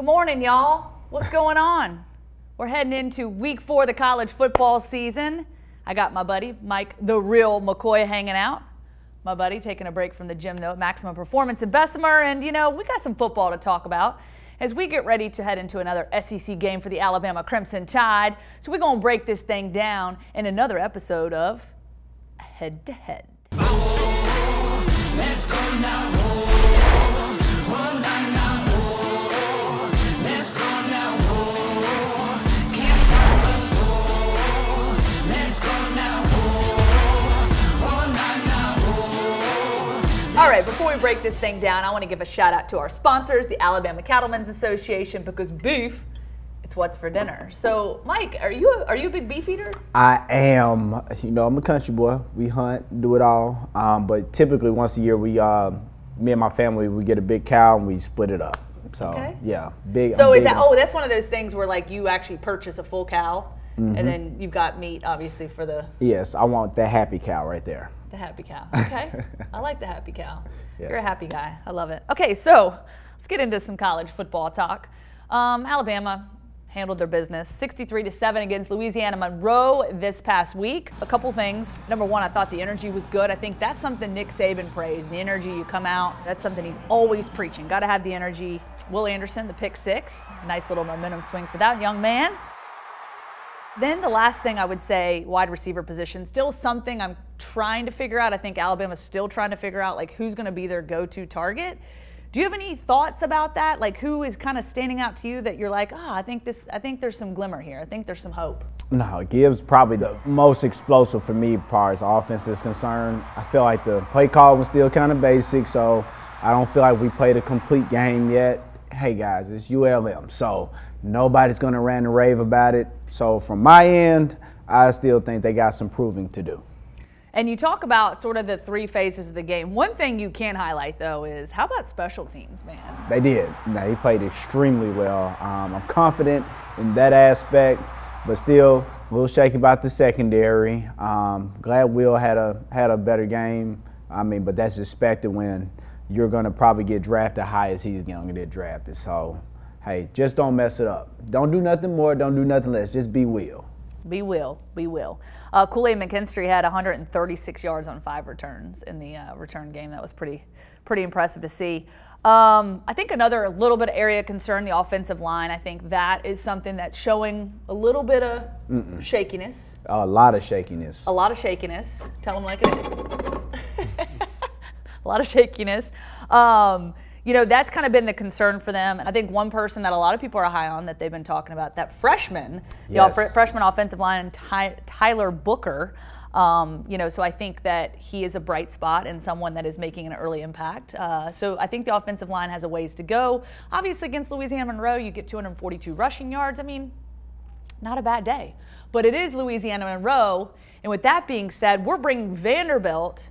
Good morning, y'all. What's going on? We're heading into week four of the college football season. I got my buddy, Mike the Real McCoy, hanging out. My buddy taking a break from the gym, though, Maximum Performance in Bessemer. And, you know, we got some football to talk about as we get ready to head into another SEC game for the Alabama Crimson Tide. So we're going to break this thing down in another episode of Head to Head. All right, before we break this thing down, I want to give a shout out to our sponsors, the Alabama Cattlemen's Association, because beef, it's what's for dinner. So, Mike, are you a, are you a big beef eater? I am. You know, I'm a country boy. We hunt, do it all. Um, but typically, once a year, we, uh, me and my family, we get a big cow and we split it up. So Okay. yeah, big. So I'm is big that? Oh, that's one of those things where like you actually purchase a full cow, Mm-hmm. and then you've got meat, obviously, for the Yes, I want the happy cow right there. the happy cow. Okay, I like the happy cow. You're a happy guy. I love it. Okay, so let's get into some college football talk. Um, Alabama handled their business 63 to 7 against Louisiana Monroe this past week. A couple things. Number one, I thought the energy was good. I think that's something Nick Saban praised. The energy you come out, that's something he's always preaching. Got to have the energy. Will Anderson, the pick six. Nice little momentum swing for that young man. Then the last thing I would say, wide receiver position, still something I'm trying to figure out. I think Alabama's still trying to figure out like who's going to be their go-to target. Do you have any thoughts about that? Like who is kind of standing out to you that you're like, ah, I think this, I think there's some glimmer here. I think there's some hope. No, Gibbs probably the most explosive for me as far as offense is concerned. I feel like the play call was still kind of basic, so I don't feel like we played a complete game yet. Hey guys, it's ULM, so nobody's gonna rant and rave about it. So from my end, I still think they got some proving to do. And you talk about sort of the three phases of the game. One thing you can highlight though is how about special teams, man? They did. Now, They played extremely well. Um, I'm confident in that aspect, but still a little shaky about the secondary. Um, glad Will had a had a better game. I mean, but that's expected when you're going to probably get drafted high as he's going to get drafted. So, hey, just don't mess it up. Don't do nothing more. Don't do nothing less. Just be Will. Be will. be will. Uh, Kool-Aid McKinstry had 136 yards on five returns in the uh, return game. That was pretty, pretty impressive to see. Um, I think another little bit of area concern, the offensive line. I think that is something that's showing a little bit of shakiness, A lot of shakiness. a lot of shakiness. Tell them like it. a lot of shakiness. Um, you know, that's kind of been the concern for them. And I think one person that a lot of people are high on that they've been talking about, that freshman, the Yes. off- freshman offensive line, Ty- Tyler Booker. Um, you know, so I think that he is a bright spot and someone that is making an early impact. Uh, so I think the offensive line has a ways to go. Obviously, against Louisiana Monroe, you get 242 rushing yards. I mean, not a bad day. But it is Louisiana Monroe. And with that being said, we're bringing Vanderbilt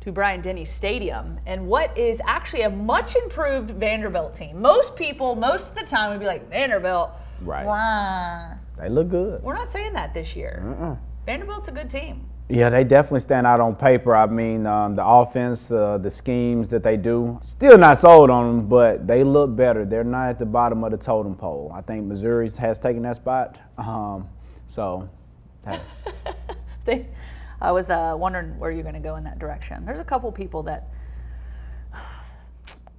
to Bryant Denny Stadium and what is actually a much improved Vanderbilt team. Most people, most of the time, would be like, Vanderbilt. Right. Wah. They look good. We're not saying that this year. Vanderbilt's a good team. Yeah, they definitely stand out on paper. I mean, um, the offense, uh, the schemes that they do, still not sold on them, but they look better. They're not at the bottom of the totem pole. I think Missouri has taken that spot. Um, so, hey, They, I was uh, wondering where you're going to go in that direction. There's a couple people that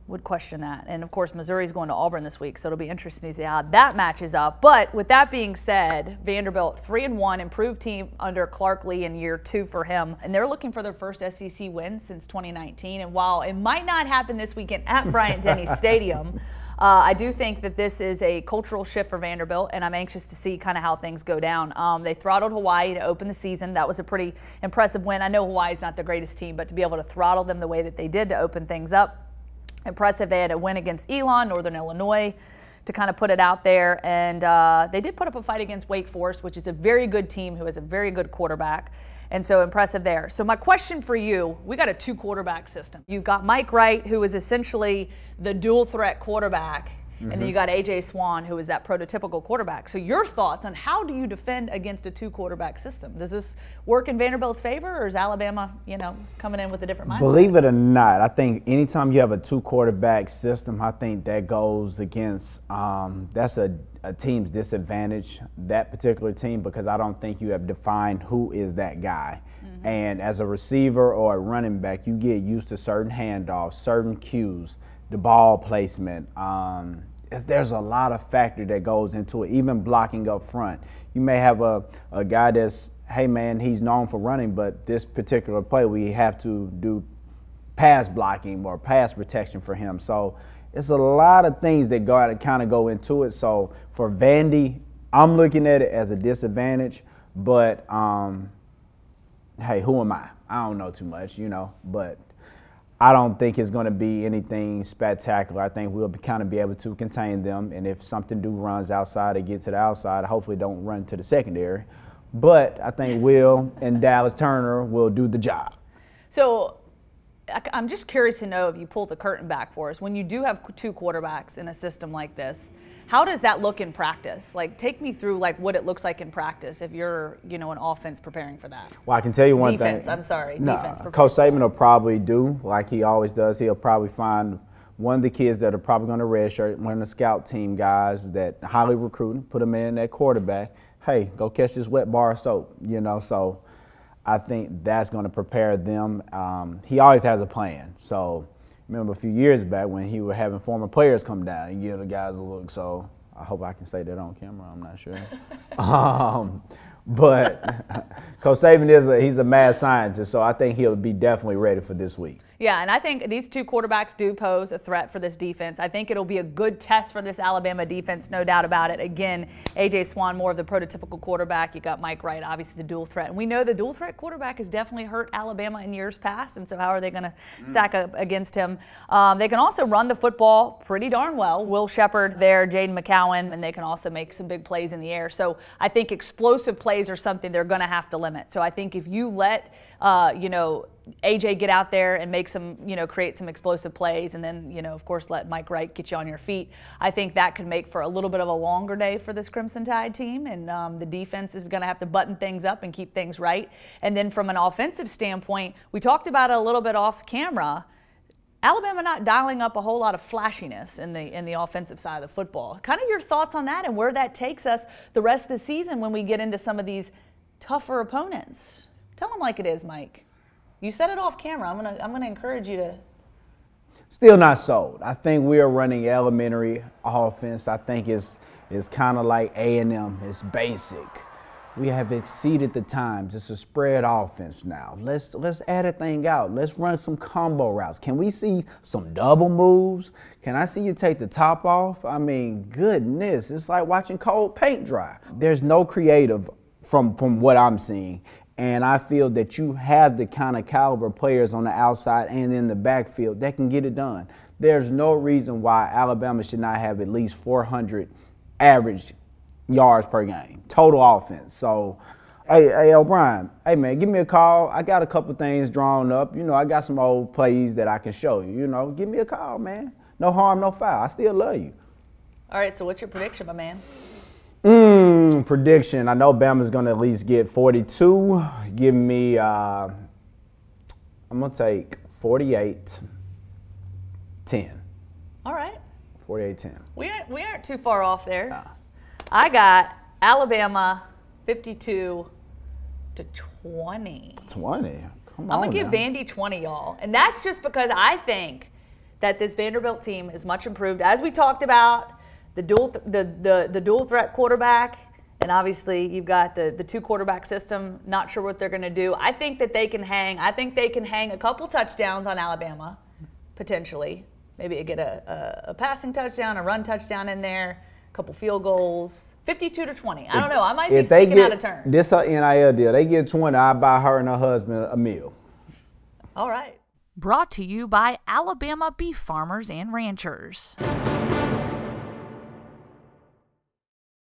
would question that. And of course, Missouri's going to Auburn this week, so it'll be interesting to see how that matches up. But with that being said, Vanderbilt three and one, improved team under Clark Lea in year two for him, and they're looking for their first SEC win since 2019. And while it might not happen this weekend at Bryant Denny Stadium. Uh, I do think that this is a cultural shift for Vanderbilt, and I'm anxious to see kind of how things go down. Um, they throttled Hawaii to open the season. That was a pretty impressive win. I know Hawaii's not the greatest team, but to be able to throttle them the way that they did to open things up, impressive. They had a win against Elon, Northern Illinois, to kind of put it out there. And uh, they did put up a fight against Wake Forest, which is a very good team who has a very good quarterback. And so impressive there. So my question for you, we got a two quarterback system. You've got Mike Wright, who is essentially the dual threat quarterback. Mm-hmm. and then you got AJ Swann, who is that prototypical quarterback. So your thoughts on how do you defend against a two quarterback system? Does this work in Vanderbilt's favor, or is Alabama, you know, coming in with a different mindset? Believe it or not, I think anytime you have a two quarterback system, I think that goes against um, that's a a team's disadvantage, that particular team, because I don't think you have defined who is that guy. Mm-hmm. And as a receiver or a running back, you get used to certain handoffs, certain cues, the ball placement. Um, there's a lot of factor that goes into it, even blocking up front. You may have a, a guy that's, hey man, he's known for running, but this particular play we have to do pass blocking or pass protection for him. So it's a lot of things that go and kind of go into it. So for Vandy, I'm looking at it as a disadvantage, but um, hey, who am I? I don't know too much, you know, but I don't think it's going to be anything spectacular. I think we'll be, kind of be able to contain them, and if something do runs outside or get to the outside, hopefully don't run to the secondary. But I think Will and Dallas Turner will do the job. So I'm just curious to know if you pull the curtain back for us when you do have two quarterbacks in a system like this how does that look in practice? Like, take me through like what it looks like in practice if you're, you know, an offense preparing for that. Well, I can tell you one thing. defense, thing. I'm sorry. No, defense. Coach Saban will probably do like he always does. He'll probably find one of the kids that are probably going to redshirt, one of the scout team guys that highly recruiting, put them in that quarterback. Hey, go catch this wet bar of soap. You know, so I think that's going to prepare them. Um, he always has a plan. So remember a few years back when he was having former players come down and give the guys a look. So I hope I can say that on camera. I'm not sure. um, but Coach Saban is a, he's a mad scientist, so I think he'll be definitely ready for this week. Yeah, and I think these two quarterbacks do pose a threat for this defense. I think it'll be a good test for this Alabama defense, no doubt about it. Again, A.J. Swann, more of the prototypical quarterback. You got Mike Wright, obviously the dual threat. And we know the dual threat quarterback has definitely hurt Alabama in years past, and so how are they going to mm. stack up against him? Um, they can also run the football pretty darn well. Will Sheppard there, Jayden McGowan, and they can also make some big plays in the air. So I think explosive plays are something they're going to have to limit. So I think if you let, uh, you know, AJ get out there and make some, you know, create some explosive plays, and then, you know, of course, let Mike Wright get you on your feet. I think that could make for a little bit of a longer day for this Crimson Tide team, and um, the defense is going to have to button things up and keep things right. And then from an offensive standpoint, we talked about it a little bit off camera. Alabama not dialing up a whole lot of flashiness in the in the offensive side of the football. Kind of your thoughts on that and where that takes us the rest of the season when we get into some of these tougher opponents. Tell them like it is, Mike. You said it off camera. I'm gonna I'm gonna encourage you to. Still not sold. I think we are running elementary offense. I think it's it's kind of like A and M. It's basic. We have exceeded the times. It's a spread offense now. Let's let's add a thing out. Let's run some combo routes. Can we see some double moves? Can I see you take the top off? I mean, goodness, it's like watching cold paint dry. There's no creative from from what I'm seeing. And I feel that you have the kind of caliber players on the outside and in the backfield that can get it done. There's no reason why Alabama should not have at least 400 average yards per game, total offense. So, hey, hey, O'Brien, hey man, give me a call. I got a couple things drawn up. You know, I got some old plays that I can show you. You know, give me a call, man. No harm, no foul. I still love you. All right. So, what's your prediction, my man? Mm, prediction. I know Bama's going to at least get 42. Give me, uh, I'm going to take 48 10. All right. 48 10. We aren't, we aren't too far off there. Nah. I got Alabama 52 to 20. 20. Come on. I'm going to give Vandy 20, y'all. And that's just because I think that this Vanderbilt team is much improved. As we talked about, the dual th- the, the the dual threat quarterback, and obviously you've got the the two quarterback system. Not sure what they're going to do. I think that they can hang. I think they can hang a couple touchdowns on Alabama, potentially. Maybe get a, a, a passing touchdown, a run touchdown in there, a couple field goals. 52 to 20. I don't know. I might be speaking get, out of turn. This her NIL deal. They get 20. I buy her and her husband a meal. All right. Brought to you by Alabama Beef Farmers and Ranchers.